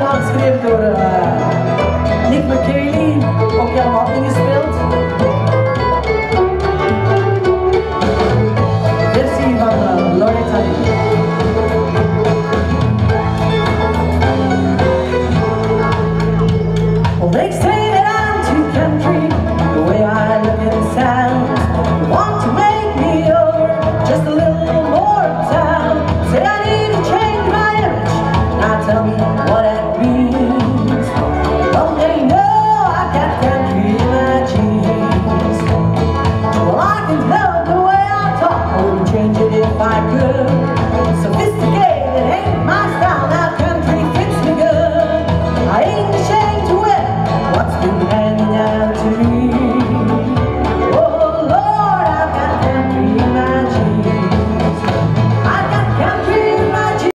een geschreven door uh, Nick McKaylee, ook Jan ingespeeld. gespeeld. Versie van uh,